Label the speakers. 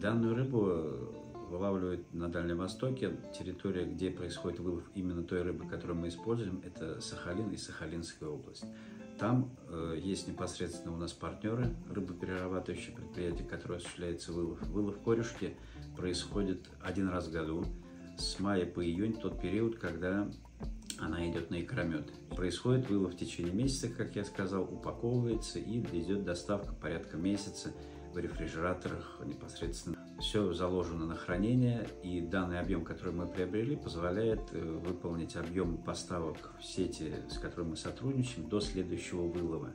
Speaker 1: Данную рыбу вылавливают на Дальнем Востоке. Территория, где происходит вылов именно той рыбы, которую мы используем, это Сахалин и Сахалинская область. Там э, есть непосредственно у нас партнеры, рыбоперерабатывающие предприятия, которые осуществляется вылов. Вылов корюшки происходит один раз в году, с мая по июнь, тот период, когда она идет на икромет. Происходит вылов в течение месяца, как я сказал, упаковывается и идет доставка порядка месяца в рефрижераторах непосредственно. Все заложено на хранение, и данный объем, который мы приобрели, позволяет э, выполнить объем поставок в сети, с которой мы сотрудничаем, до следующего вылова.